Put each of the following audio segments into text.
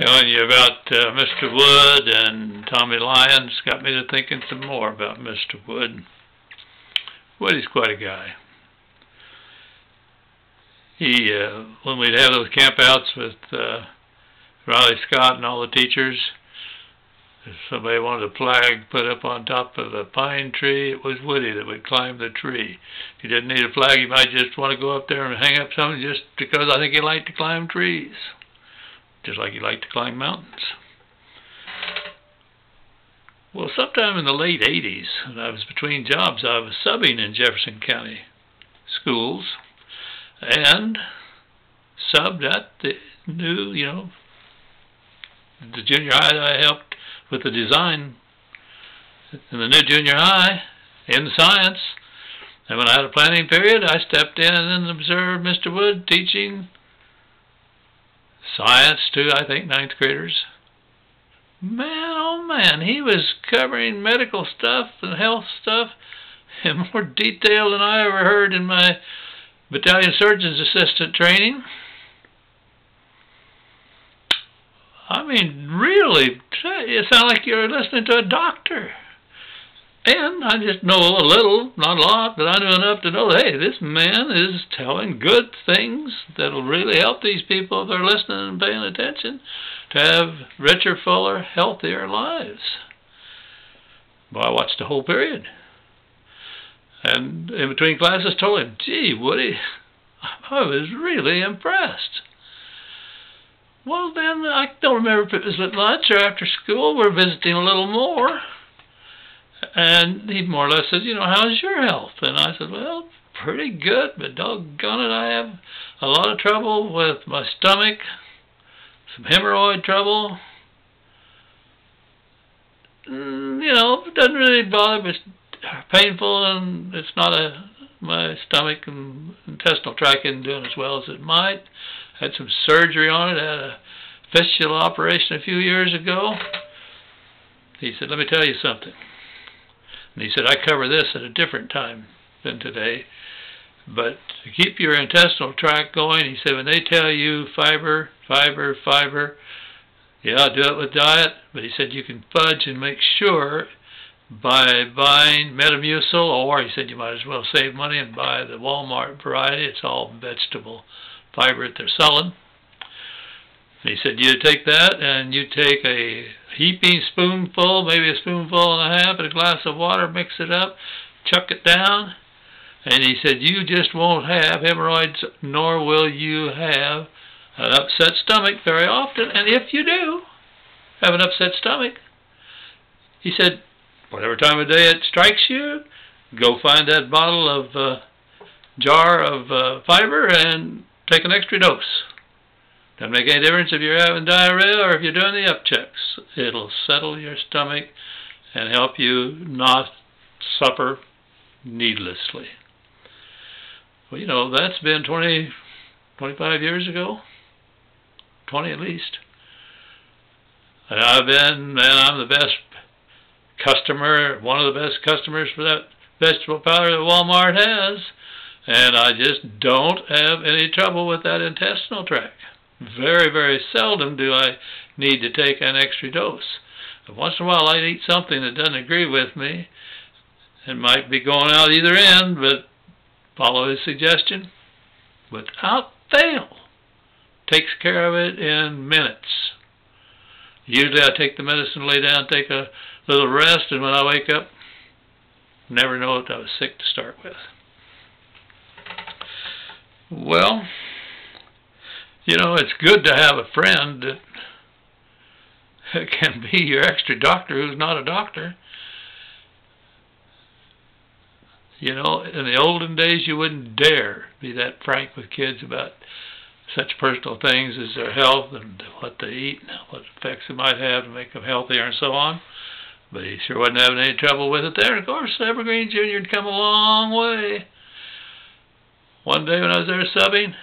telling you about uh, Mr. Wood and Tommy Lyons got me to thinking some more about Mr. Wood. Woody's quite a guy. He, uh, when we'd have those campouts with uh, Riley Scott and all the teachers, if somebody wanted a flag put up on top of a pine tree, it was Woody that would climb the tree. If he didn't need a flag, he might just want to go up there and hang up something just because I think he liked to climb trees just like he liked to climb mountains. Well, sometime in the late 80s, when I was between jobs, I was subbing in Jefferson County schools and subbed at the new, you know, the junior high that I helped with the design in the new junior high in science. And when I had a planning period, I stepped in and observed Mr. Wood teaching science too, I think, ninth graders. Man, oh man, he was covering medical stuff and health stuff in more detail than I ever heard in my battalion surgeon's assistant training. I mean, really, it sounds like you're listening to a doctor. And I just know a little, not a lot, but I know enough to know, hey, this man is telling good things that'll really help these people if they're listening and paying attention to have richer, fuller, healthier lives. Well, I watched the whole period. And in between classes told him, gee, Woody, I was really impressed. Well, then, I don't remember if it was at lunch or after school. We're visiting a little more. And he more or less said, you know, how's your health? And I said, well, pretty good, but doggone it, I have a lot of trouble with my stomach, some hemorrhoid trouble. Mm, you know, it doesn't really bother me. It's painful, and it's not a my stomach and intestinal tract isn't doing as well as it might. Had some surgery on it. Had a fistula operation a few years ago. He said, let me tell you something. And he said, I cover this at a different time than today. But to keep your intestinal tract going, he said, when they tell you fiber, fiber, fiber, yeah, do it with diet. But he said you can fudge and make sure by buying Metamucil, or he said you might as well save money and buy the Walmart variety. It's all vegetable fiber that they're selling. And he said you take that and you take a heaping spoonful, maybe a spoonful and a half, and a glass of water, mix it up, chuck it down, and he said you just won't have hemorrhoids, nor will you have an upset stomach very often. And if you do have an upset stomach, he said, whatever time of day it strikes you, go find that bottle of uh, jar of uh, fiber and take an extra dose. Doesn't make any difference if you're having diarrhea or if you're doing the up checks. It'll settle your stomach and help you not suffer needlessly. Well, you know, that's been 20, 25 years ago. 20 at least. And I've been, and I'm the best customer, one of the best customers for that vegetable powder that Walmart has. And I just don't have any trouble with that intestinal tract. Very, very seldom do I need to take an extra dose. Once in a while I eat something that doesn't agree with me. It might be going out either end, but follow his suggestion. Without fail, takes care of it in minutes. Usually I take the medicine, lay down, take a little rest, and when I wake up, never know that I was sick to start with. Well, you know, it's good to have a friend that can be your extra doctor who's not a doctor. You know, in the olden days, you wouldn't dare be that frank with kids about such personal things as their health and what they eat and what effects it might have to make them healthier and so on. But he sure wasn't having any trouble with it there. Of course, Evergreen Jr. had come a long way. One day when I was there subbing,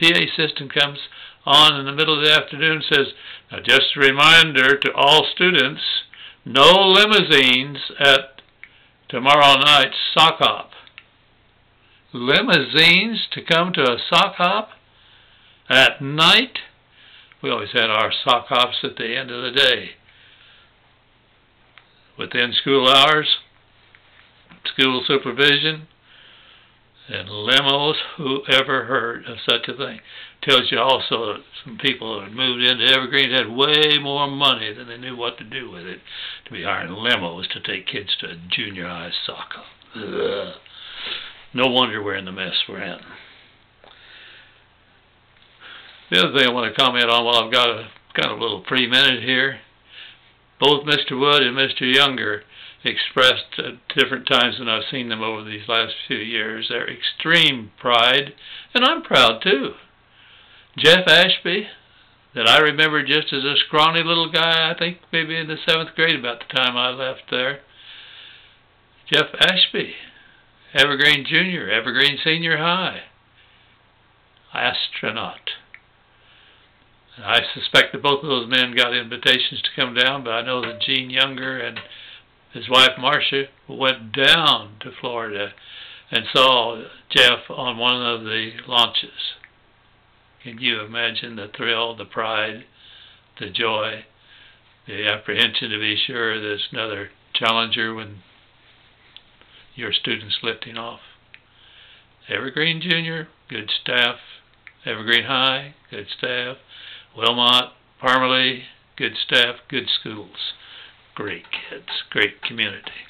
PA system comes on in the middle of the afternoon and says, now just a reminder to all students, no limousines at tomorrow night's sock hop. Limousines to come to a sock hop at night? We always had our sock hops at the end of the day. Within school hours, school supervision, and limos, who ever heard of such a thing? Tells you also that some people that moved into Evergreen had way more money than they knew what to do with it to be hiring limos to take kids to junior high soccer. Ugh. No wonder we're in the mess we're in. The other thing I want to comment on while I've got a got a little free minute here, both Mr. Wood and Mr. Younger expressed at different times when I've seen them over these last few years their extreme pride, and I'm proud too. Jeff Ashby, that I remember just as a scrawny little guy, I think maybe in the seventh grade about the time I left there. Jeff Ashby, Evergreen Junior, Evergreen Senior High, astronaut. I suspect that both of those men got invitations to come down, but I know that Gene Younger and his wife Marcia went down to Florida and saw Jeff on one of the launches. Can you imagine the thrill, the pride, the joy, the apprehension to be sure there's another challenger when your student's lifting off? Evergreen Junior, good staff. Evergreen High, good staff. Wilmot, Parmalee, good staff, good schools. Great kids, great community.